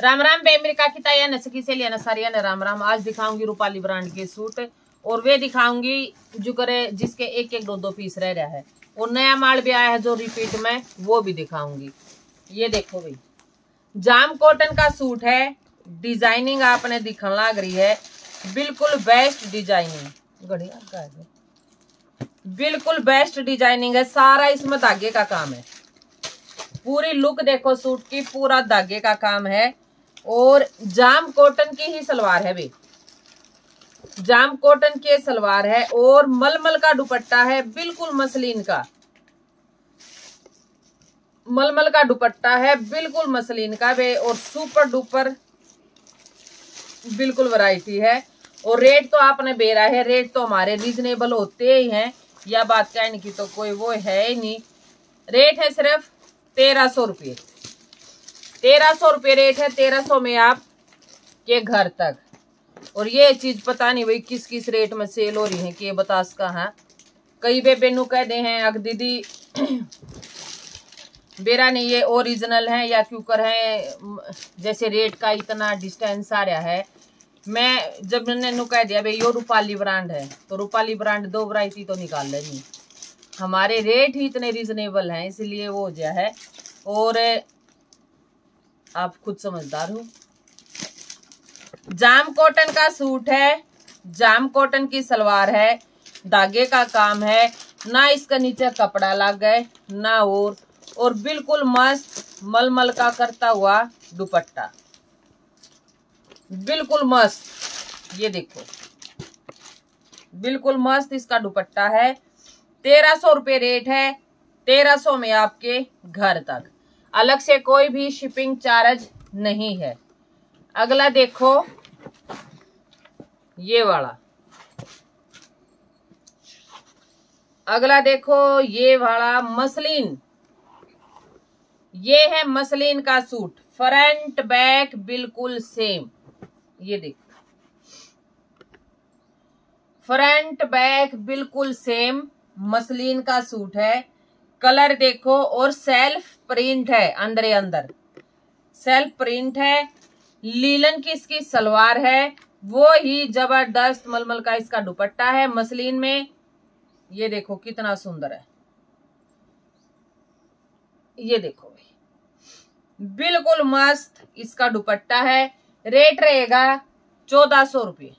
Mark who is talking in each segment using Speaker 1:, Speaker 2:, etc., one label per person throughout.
Speaker 1: राम राम बे America की ताया न सकी से लिया न सारिया राम राम। आज दिखाऊँगी रूपाली ब्रांड के सूट और वे दिखाऊँगी जो करे, जिसके एक एक दो दो पीस रह रहा है। और नया माल भी आया है जो रिपीट में, वो भी दिखाऊँगी। ये देखो भाई। जाम कॉटन का सूट है। डिज़ाइनिंग आपने दिखने लग रही है। बिल्कुल बेस्ट डिज़ाइनिंग है। बिल्कुल बेस्ट डिज़ाइनिंग है। सारा इसमें धागे का काम है। पूरी लुक देखो सूट की, पूरा धागे का काम है। और जाम कॉटन की ही सलवार है भाई। जाम कॉटन की सलवार है और मलमल का दुपट्टा है, बिल्कुल मसलिन का। मलमल का दुपट्टा है, बिल्कुल मसलिन का वे और सुपर डुपर, बिल्कुल वैरायटी है। और रेट तो आपने बेरा है, रेट तो हमारे रीजनेबल होते ही हैं, या बात कहने की तो कोई वो है ही नहीं। रेट है सिर्फ़ तेरह सौ रुपये। तेरह सौ रुपये रेट है, तेरह सौ में आप के घर तक। और ये चीज़ पता नहीं भाई किस किस रेट में सेल हो रही है, कि ये बतास का है। कई बे बेनू कह दे हैं, अग दीदी, बेरा नहीं, ये ओरिजिनल है या क्यूकर है, जैसे रेट का इतना डिस्टेंस आ रहा है। मैं, जब मैंने नु कह दिया, भाई, यो रूपाली ब्रांड है तो रूपाली ब्रांड दो वरायटी तो निकाल लेनी हमारे रेट ही इतने रिजनेबल हैं, इसलिए वो जो है। और आप खुद समझदार हो। जाम कॉटन का सूट है, जाम कॉटन की सलवार है, धागे का काम है, ना इसका नीचे कपड़ा लग गए, ना और और बिल्कुल मस्त मलमल का करता हुआ दुपट्टा। बिल्कुल मस्त, ये देखो। बिल्कुल मस्त इसका दुपट्टा है। तेरह सौ रुपये रेट है, तेरह सौ में आपके घर तक। अलग से कोई भी शिपिंग चार्ज नहीं है। अगला देखो। ये वाला। अगला देखो, ये वाला मसलिन। ये है मसलिन का सूट। फ्रंट बैक बिल्कुल सेम ये देखो। फ्रंट बैक बिल्कुल सेम मसलिन का सूट है। कलर देखो और सेल्फ प्रिंट है, अंदर अंदर। सेल्फ प्रिंट है। लीलन की इसकी सलवार है। वो ही ज़बरदस्त मलमल का इसका दुपट्टा है मसलिन में। ये देखो, कितना सुंदर है। ये देखो बिल्कुल मस्त इसका दुपट्टा है। रेट रहेगा चौदह सौ रुपये।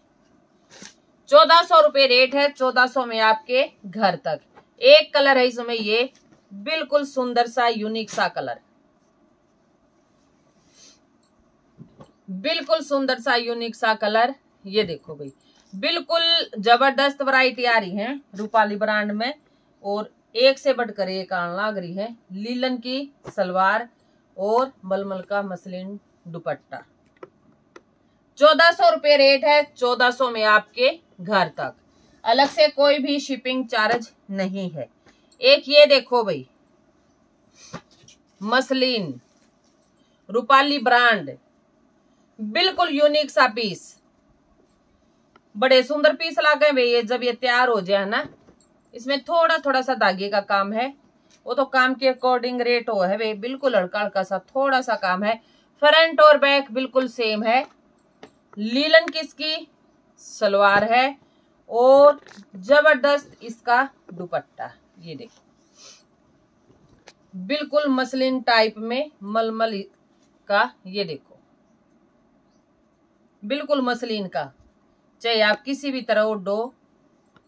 Speaker 1: चौदह सौ रुपये रेट है, चौदह सौ में आपके घर तक। एक कलर है इसमें ये बिल्कुल सुंदर सा यूनिक सा कलर बिल्कुल सुंदर सा यूनिक सा कलर ये देखो भाई। बिल्कुल ज़बरदस्त वैरायटी आ रही है रूपाली ब्रांड में और एक से बढ़कर एक आन लग रही है लीलन की सलवार और मलमल का मसलिन दुपट्टा। चौदह सौ रुपये रेट है चौदह सौ में आपके घर तक। अलग से कोई भी शिपिंग चार्ज नहीं है। एक ये देखो भाई। मसलिन, रूपाली ब्रांड, बिल्कुल यूनिक सा पीस बड़े सुंदर पीस लागे भाई, ये जब ये तैयार हो जाए ना? इसमें थोड़ा थोड़ा सा धागे का काम है। वो तो काम के अकॉर्डिंग रेट हो है भाई, बिल्कुल हल्का हल्का सा थोड़ा सा काम है। फ्रंट और बैक बिल्कुल सेम है। लीलन किसकी? सलवार है। और ज़बरदस्त इसका दुपट्टा। ये देखो बिल्कुल मसलिन टाइप में मलमल का ये देखो। बिल्कुल मसलिन का। चाहे आप किसी भी तरह उडो,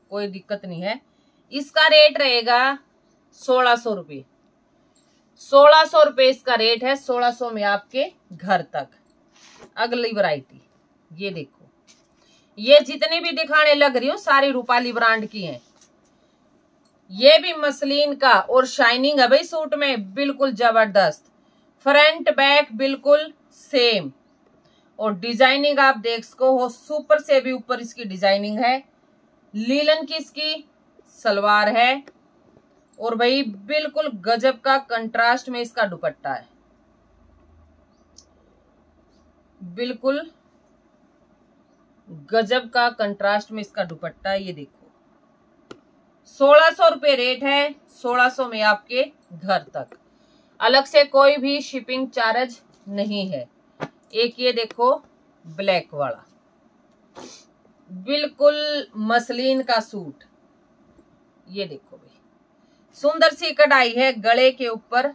Speaker 1: कोई दिक्कत नहीं है। इसका रेट रहेगा सोलह सौ रुपये। सोलह सौ रुपये इसका रेट है सोलह सौ में आपके घर तक। अगली वैरायटी ये देखो। ये जितनी भी दिखाने लग रही हूँ, सारी रूपाली ब्रांड की हैं। ये भी मसलिन का और शाइनिंग है भाई सूट में बिल्कुल ज़बरदस्त। फ्रंट बैक बिल्कुल सेम और डिज़ाइनिंग आप देख सको हो सुपर से भी ऊपर इसकी डिज़ाइनिंग है। लीलन की इसकी सलवार है। और भाई बिल्कुल गजब का कंट्रास्ट में इसका दुपट्टा है। बिल्कुल गजब का कंट्रास्ट में इसका दुपट्टा ये देखो। सोलह सौ रुपये रेट है, सोलह सौ में आपके घर तक। अलग से कोई भी शिपिंग चार्ज नहीं है। एक ये देखो ब्लैक वाला। बिल्कुल मसलिन का सूट। ये देखो भाई। सुंदर सी कढ़ाई है, गले के ऊपर।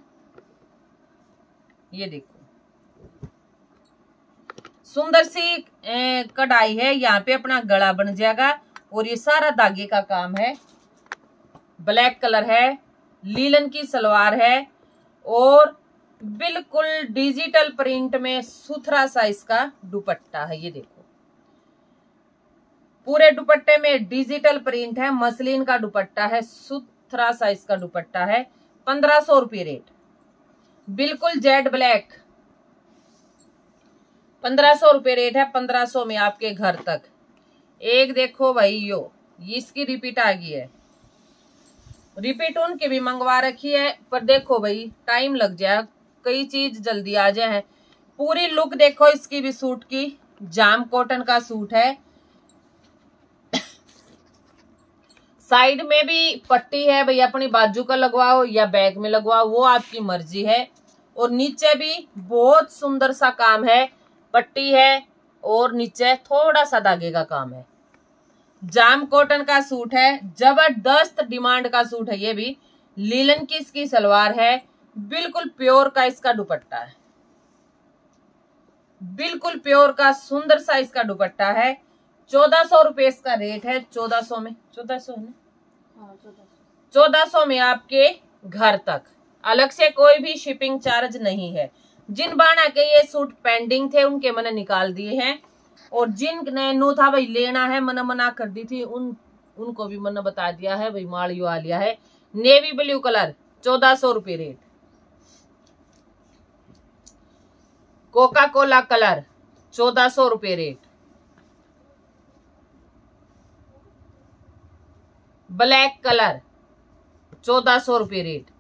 Speaker 1: ये देखो। सुंदर सी कढ़ाई है, यहाँ पे अपना गला बन जाएगा। और ये सारा धागे का काम है। ब्लैक कलर है, लीलन की सलवार है और बिल्कुल डिजिटल प्रिंट में सुथरा सा इसका दुपट्टा है, ये देखो। पूरे दुपट्टे में डिजिटल प्रिंट है, मसलिन का दुपट्टा है, सुथरा सा इसका दुपट्टा है, पंद्रह सौ रुपये रेट। बिल्कुल जेड ब्लैक, पंद्रह सौ रुपये रेट है, पंद्रह सौ में आपके घर तक। एक देखो भाई, यो, इसकी रिपीट आ गई है। रिपीट उनकी भी मंगवा रखी है, पर देखो भाई टाइम लग जाए, कई चीज़ जल्दी आ जाए पूरी लुक देखो इसकी भी सूट की, जाम कॉटन का सूट है। साइड में भी पट्टी है, भाई, अपनी बाजू का लगवाओ या बैक में लगवाओ, वो आपकी मर्ज़ी है। और नीचे भी बहुत सुंदर सा काम है, पट्टी है, और नीचे थोड़ा सा धागे का काम है। जाम कॉटन का सूट है ज़बरदस्त डिमांड का सूट है ये भी। लीलन की इसकी सलवार है बिल्कुल प्योर का इसका दुपट्टा है। बिल्कुल प्योर का सुंदर सा इसका दुपट्टा है। चौदह सौ रुपये इसका रेट है चौदह सौ में चौदह सौ है हाँ, चौदह सौ। में आपके घर तक। अलग से कोई भी शिपिंग चार्ज नहीं है। जिन बाना के ये सूट पेंडिंग थे उनके मैंने निकाल दिए हैं। और जिन ने नू था भाई लेना है, मना मना कर दी थी, उन, उनको भी मैंने बता दिया है, भाई माड़ियो आ लिया है। नेवी ब्लू कलर, चौदह सौ रुपये रेट। कोका कोला कलर, चौदह सौ रुपये रेट। ब्लैक कलर, चौदह सौ रुपये रेट।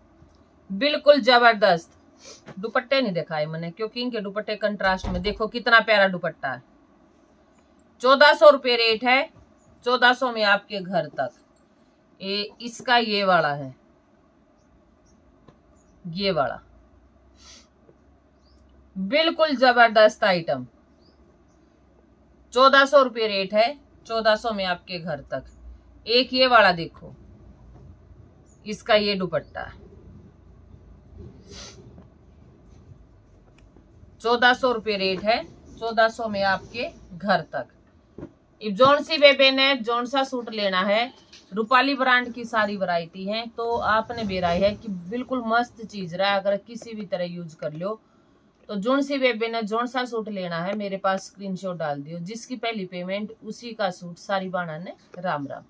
Speaker 1: बिल्कुल ज़बरदस्त। दुपट्टे नहीं दिखाए मैंने, क्योंकि इनके दुपट्टे कंट्रास्ट में देखो कितना प्यारा दुपट्टा है। चौदह सौ रुपये रेट है, चौदह सौ में आपके घर तक। ये, इसका ये वाला है। ये वाला। बिल्कुल ज़बरदस्त आइटम। चौदह सौ रुपये रेट है, चौदह सौ में आपके घर तक। एक ये वाला देखो। इसका ये दुपट्टा चौदह सौ रुपये रेट है, चौदह सौ में आपके घर तक। जोन सी बेबे ने जोन सा सूट लेना है। रूपाली ब्रांड की सारी वैरायटी है। तो आपने बेराई है कि बिल्कुल मस्त चीज़ रहा है, अगर किसी भी तरह यूज़ कर लो। तो जोन सी बेबे ने जोन सा सूट लेना है। मेरे पास स्क्रीनशॉट डाल दियो। जिसकी पहली पेमेंट उसी का सूट सारी बाणा ने राम राम।